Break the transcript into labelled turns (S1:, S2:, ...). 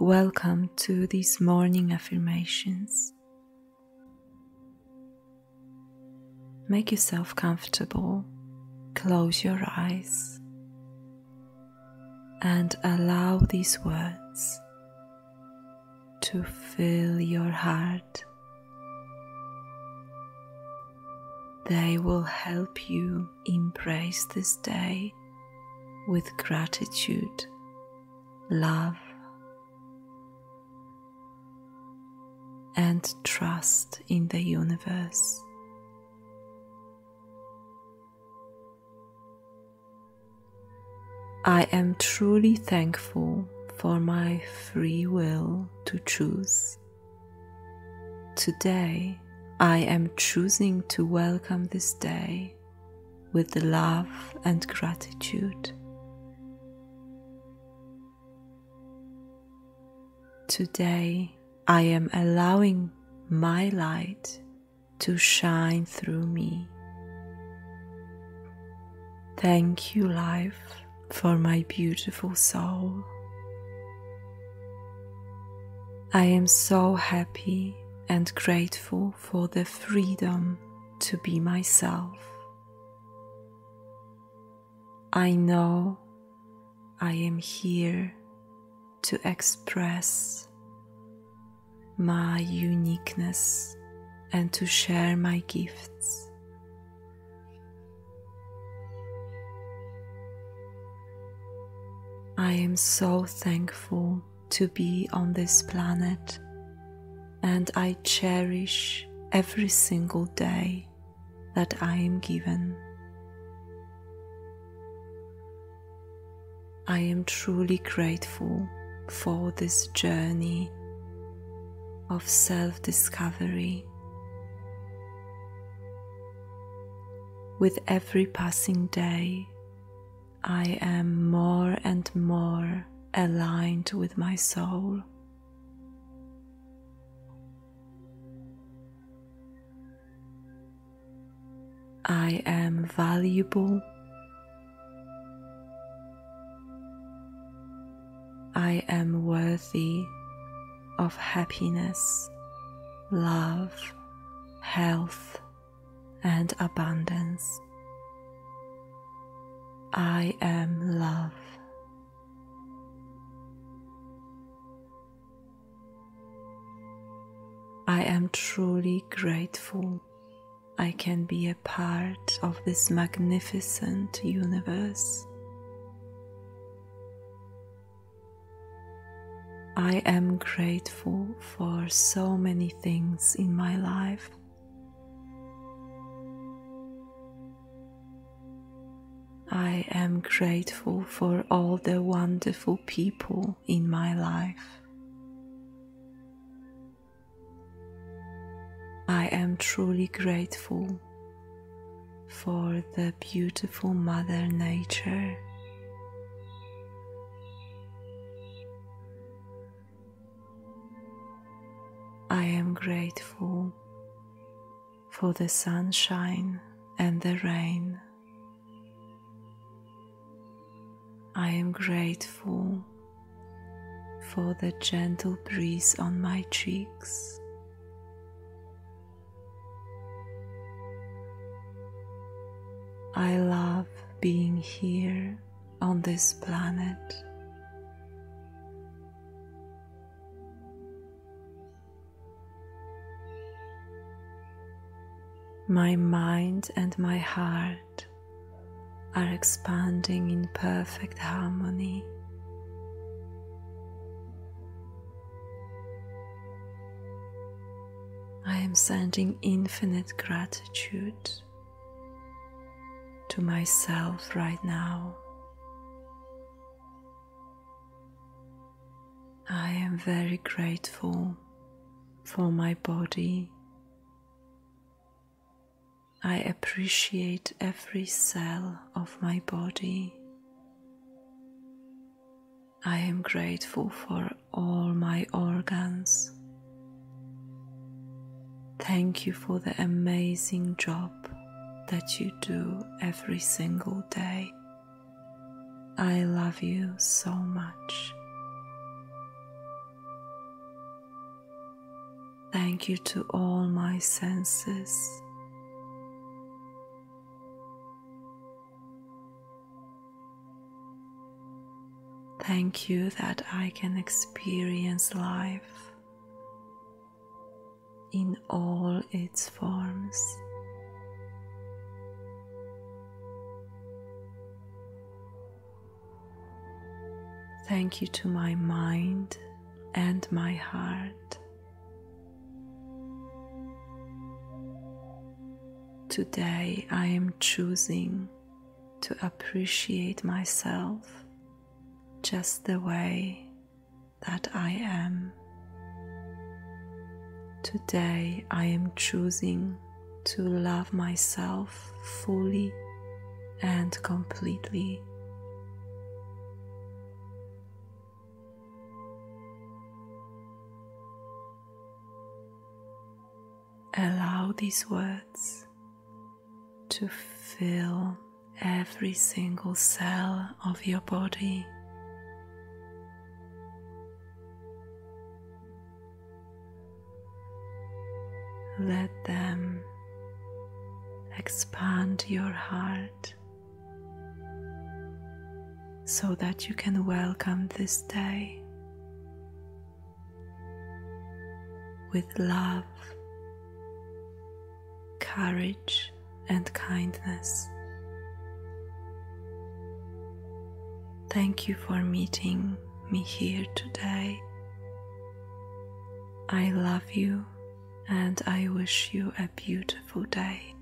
S1: Welcome to these morning affirmations. Make yourself comfortable, close your eyes, and allow these words to fill your heart. They will help you embrace this day with gratitude, love, and trust in the universe. I am truly thankful for my free will to choose. Today, I am choosing to welcome this day with love and gratitude. Today, I am allowing my light to shine through me. Thank you, life, for my beautiful soul. I am so happy and grateful for the freedom to be myself. I know I am here to express my uniqueness and to share my gifts. I am so thankful to be on this planet and I cherish every single day that I am given. I am truly grateful for this journey of self discovery. With every passing day, I am more and more aligned with my soul. I am valuable. I am worthy of happiness, love, health, and abundance. I am love. I am truly grateful I can be a part of this magnificent universe. I am grateful for so many things in my life. I am grateful for all the wonderful people in my life. I am truly grateful for the beautiful Mother Nature. Am grateful for the sunshine and the rain. I am grateful for the gentle breeze on my cheeks. I love being here on this planet. My mind and my heart are expanding in perfect harmony. I am sending infinite gratitude to myself right now. I am very grateful for my body. I appreciate every cell of my body. I am grateful for all my organs. Thank you for the amazing job that you do every single day. I love you so much. Thank you to all my senses. Thank you that I can experience life in all its forms. Thank you to my mind and my heart. Today I am choosing to appreciate myself just the way that I am. Today I am choosing to love myself fully and completely. Allow these words to fill every single cell of your body. Let them expand your heart so that you can welcome this day with love, courage, and kindness. Thank you for meeting me here today. I love you and I wish you a beautiful day.